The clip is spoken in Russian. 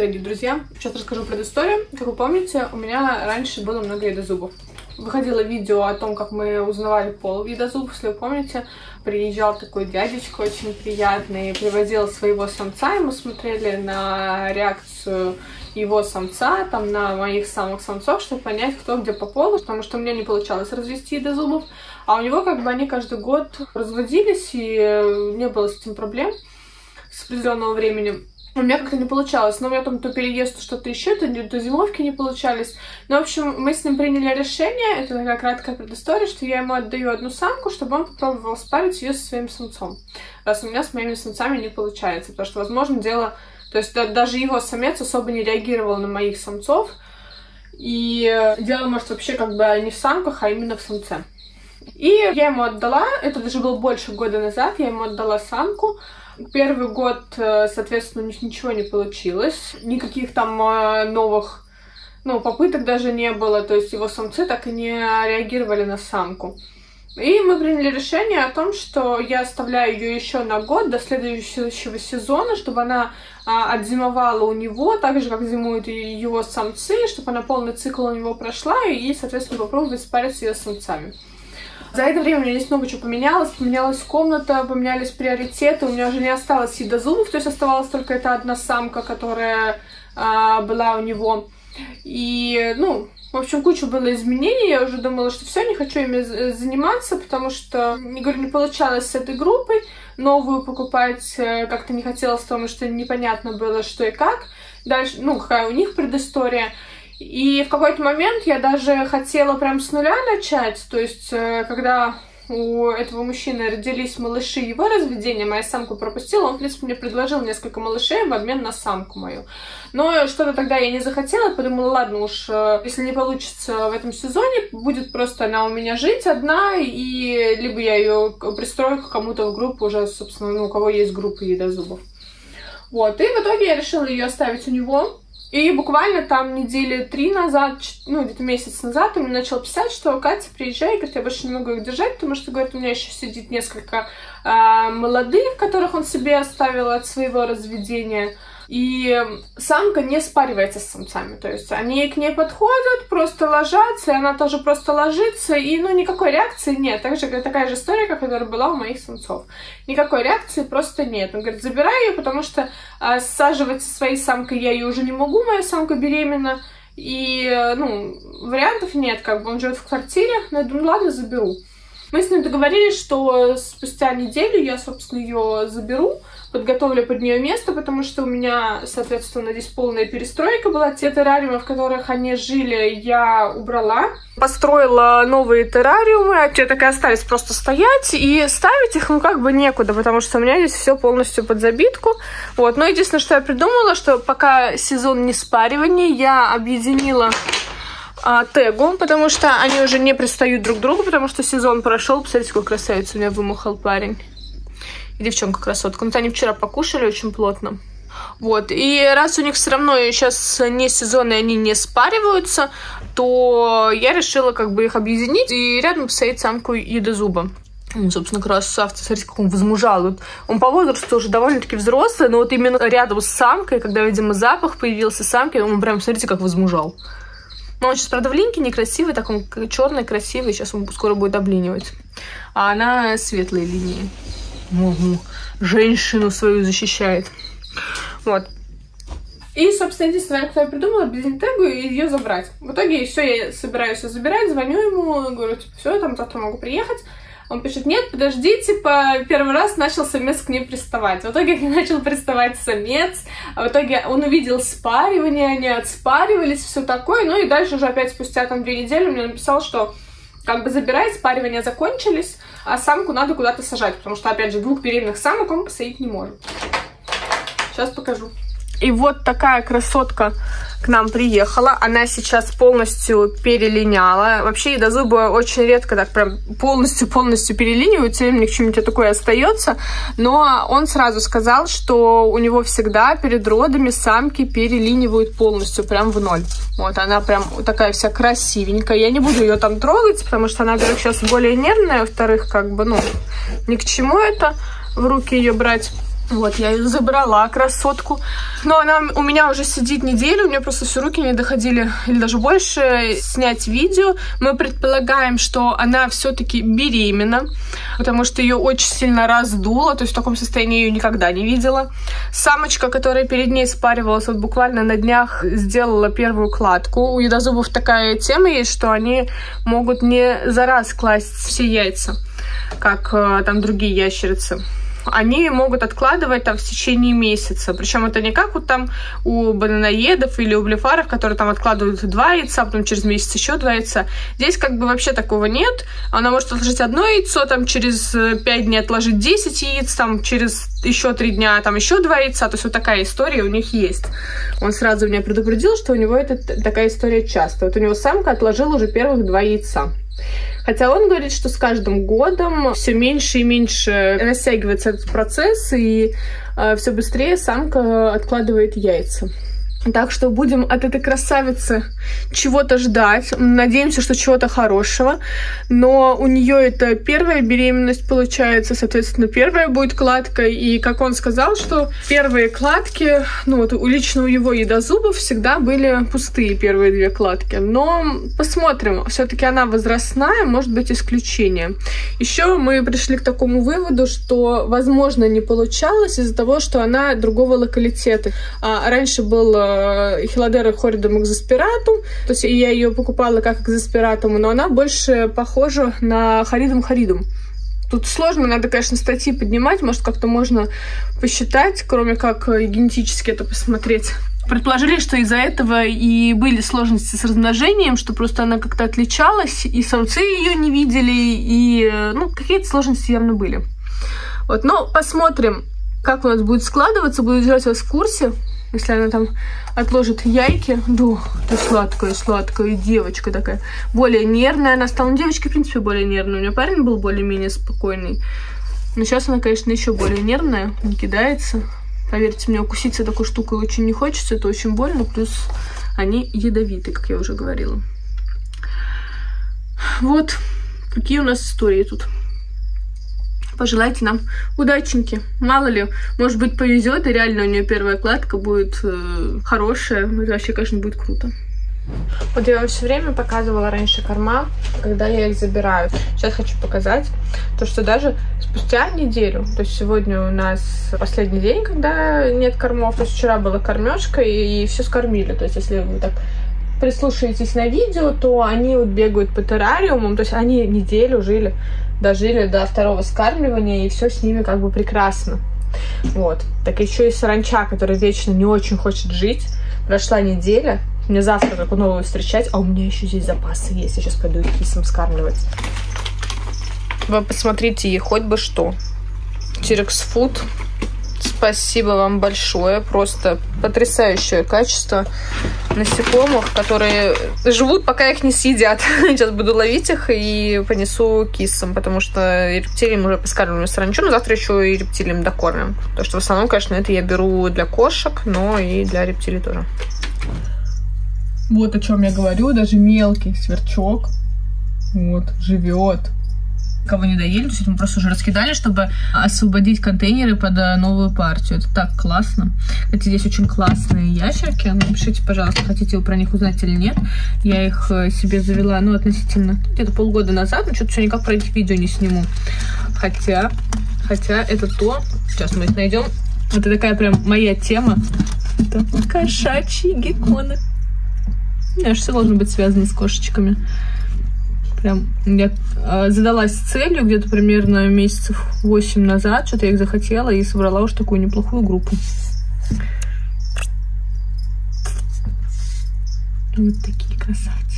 дорогие друзья! Сейчас расскажу предысторию. Как вы помните, у меня раньше было много едозубов. Выходило видео о том, как мы узнавали пол едозубов. Если вы помните, приезжал такой дядечка очень приятный, привозил своего самца, и мы смотрели на реакцию его самца, там, на моих самых самцов, чтобы понять, кто где по полу, потому что у меня не получалось развести до зубов, а у него как бы они каждый год разводились, и не было с этим проблем с определенного времени. У меня как-то не получалось. Но у меня там то переезд, то что-то еще, то, то зимовки не получались. Ну, в общем, мы с ним приняли решение, это такая краткая предыстория, что я ему отдаю одну самку, чтобы он попробовал спарить ее со своим самцом. Раз у меня с моими самцами не получается. Потому что, возможно, дело... То есть да, даже его самец особо не реагировал на моих самцов. И дело, может, вообще как бы не в самках, а именно в самце. И я ему отдала, это даже было больше года назад, я ему отдала самку, Первый год, э, соответственно, у них ничего не получилось. Никаких там э, новых ну, попыток даже не было. То есть его самцы так и не реагировали на самку. И мы приняли решение о том, что я оставляю ее еще на год до следующего сезона, чтобы она а, отзимовала у него, так же, как зимуют его самцы, чтобы она полный цикл у него прошла, и, соответственно, попробовать спарить с ее самцами. За это время у меня здесь много чего поменялось. Поменялась комната, поменялись приоритеты. У меня уже не осталось едозубов, то есть оставалась только эта одна самка, которая а, была у него. И, ну, в общем, куча было изменений. Я уже думала, что все, не хочу ими заниматься, потому что, не говорю, не получалось с этой группой. Новую покупать э, как-то не хотелось, потому что непонятно было, что и как. Дальше, ну, какая у них предыстория. И в какой-то момент я даже хотела прям с нуля начать, то есть э, когда у этого мужчины родились малыши его разведения, моя самку пропустила, он, в принципе, мне предложил несколько малышей в обмен на самку мою. Но что-то тогда я не захотела, подумала, ладно уж, э, если не получится в этом сезоне, будет просто она у меня жить одна, и либо я ее пристрою к кому-то в группу уже, собственно, ну, у кого есть группа едозубов. Вот, и в итоге я решила ее оставить у него, и буквально там недели три назад, ну, где-то месяц назад, он мне начал писать, что Катя, приезжай, говорит, я больше не могу их держать, потому что, говорит, у меня еще сидит несколько э, молодых, которых он себе оставил от своего разведения. И самка не спаривается с самцами. То есть они к ней подходят, просто ложатся, и она тоже просто ложится, и ну никакой реакции нет. Так же, такая же история, как которая была у моих самцов. Никакой реакции просто нет. Он говорит, забирай ее, потому что а, саживать со своей самкой я ее уже не могу, моя самка беременна. И, ну, вариантов нет, как бы он живет в квартире, но я думаю, ладно, заберу. Мы с ним договорились, что спустя неделю я, собственно, ее заберу, подготовлю под нее место, потому что у меня, соответственно, здесь полная перестройка была. Те террариумы, в которых они жили, я убрала. Построила новые террариумы, а те так и остались просто стоять, и ставить их, ну, как бы некуда, потому что у меня здесь все полностью под забитку. Вот, но единственное, что я придумала, что пока сезон не спаривания, я объединила а, тегу, потому что они уже не пристают друг к другу, потому что сезон прошел. Посмотрите, какой красавец у меня вымахал парень и девчонка красотка. Ну, они вчера покушали очень плотно. Вот. И раз у них все равно сейчас не сезон, и они не спариваются, то я решила как бы их объединить и рядом посадить самку едозуба. Ну, собственно, красавцы. Смотрите, как он возмужал. Вот он по возрасту уже довольно-таки взрослый, но вот именно рядом с самкой, когда, видимо, запах появился самки, он прям, смотрите, как возмужал. Но он сейчас, правда, в линке некрасивый, так он черный, красивый, сейчас он скоро будет облинивать. А она светлой линии женщину свою защищает. Вот. И, собственно, единственное, что я придумала, без интегу и ее забрать. В итоге все, я собираюсь ее забирать, звоню ему, говорю, типа, все, там завтра могу приехать. Он пишет, нет, подожди, типа, первый раз начал самец к ней приставать. В итоге начал приставать самец, а в итоге он увидел спаривание, они отспаривались, все такое. Ну и дальше уже опять спустя там две недели мне написал, что как бы забирает, спаривания закончились, а самку надо куда-то сажать, потому что, опять же, двух беременных самок он посадить не может. Сейчас покажу. И вот такая красотка к нам приехала. Она сейчас полностью перелиняла. Вообще едозубы очень редко так прям полностью-полностью перелинивают. Все время них что-нибудь такое остается. Но он сразу сказал, что у него всегда перед родами самки перелинивают полностью, прям в ноль. Вот она прям такая вся красивенькая. Я не буду ее там трогать, потому что она, во-первых, сейчас более нервная, во-вторых, как бы, ну, ни к чему это в руки ее брать. Вот, я ее забрала, красотку. Но она у меня уже сидит неделю, у меня просто все руки не доходили, или даже больше, снять видео. Мы предполагаем, что она все-таки беременна, потому что ее очень сильно раздуло, то есть в таком состоянии ее никогда не видела. Самочка, которая перед ней спаривалась, вот буквально на днях сделала первую кладку. У едозубов такая тема есть, что они могут не за раз класть все яйца, как э, там другие ящерицы они могут откладывать там в течение месяца. Причем это не как вот там у бананоедов или у блефаров, которые там откладывают два яйца, потом через месяц еще два яйца. Здесь как бы вообще такого нет. Она может отложить одно яйцо, там через пять дней отложить 10 яиц, там через еще три дня там еще два яйца. То есть вот такая история у них есть. Он сразу меня предупредил, что у него это такая история часто. Вот у него самка отложила уже первых два яйца. Хотя он говорит, что с каждым годом все меньше и меньше растягивается этот процесс, и э, все быстрее самка откладывает яйца. Так что будем от этой красавицы чего-то ждать. Надеемся, что чего-то хорошего. Но у нее это первая беременность получается, соответственно, первая будет кладка. И как он сказал, что первые кладки, ну вот у личного его едозубов всегда были пустые первые две кладки. Но посмотрим. Все-таки она возрастная, может быть исключение. Еще мы пришли к такому выводу, что, возможно, не получалось из-за того, что она другого локалитета. А раньше был Хиладера хоридум экзаспиратум. То есть я ее покупала как экзаспиратум, но она больше похожа на харидум. Тут сложно, надо, конечно, статьи поднимать, может, как-то можно посчитать, кроме как генетически это посмотреть. Предположили, что из-за этого и были сложности с размножением, что просто она как-то отличалась, и самцы ее не видели, и, ну, какие-то сложности явно были. Вот, но посмотрим, как у нас будет складываться, буду держать вас в курсе. Если она там отложит яйки, да, ты сладкая, сладкая девочка такая. Более нервная она стала. Ну, девочки, в принципе, более нервные. У меня парень был более-менее спокойный. Но сейчас она, конечно, еще более нервная, не кидается. Поверьте мне, укуситься такой штукой очень не хочется, это очень больно, плюс они ядовиты, как я уже говорила. Вот, какие у нас истории тут пожелайте нам удаченьки. Мало ли, может быть, повезет, и реально у нее первая кладка будет э, хорошая. Это вообще, конечно, будет круто. Вот я вам все время показывала раньше корма, когда я их забираю. Сейчас хочу показать то, что даже спустя неделю, то есть сегодня у нас последний день, когда нет кормов, то есть вчера была кормежка и, и все скормили. То есть если вы так прислушаетесь на видео, то они вот бегают по террариумам, то есть они неделю жили дожили до второго скармливания, и все с ними как бы прекрасно. Вот. Так еще и саранча, которая вечно не очень хочет жить. Прошла неделя, мне завтра как новую встречать, а у меня еще здесь запасы есть. Я сейчас пойду их кисом скармливать. Вы посмотрите, хоть бы что. Тирекс Фуд Спасибо вам большое. Просто потрясающее качество насекомых, которые живут, пока их не съедят. Сейчас буду ловить их и понесу кисам, потому что рептилиям уже поскармливаем саранчу, но завтра еще и рептилиям докормим. Потому что в основном, конечно, это я беру для кошек, но и для рептилий тоже. Вот о чем я говорю, даже мелкий сверчок вот, живет кого не доели, то есть мы просто уже раскидали, чтобы освободить контейнеры под э, новую партию. Это так классно. Кстати, здесь очень классные ящерки. Напишите, пожалуйста, хотите вы про них узнать или нет. Я их э, себе завела, ну, относительно где-то полгода назад, но что-то все никак про эти видео не сниму. Хотя, хотя это то, сейчас мы их найдем. Это такая прям моя тема. Это кошачьи гекконы. У меня все должно быть связано с кошечками. Прям я э, задалась целью где-то примерно месяцев 8 назад. Что-то я их захотела и собрала уж такую неплохую группу. Вот такие красавцы.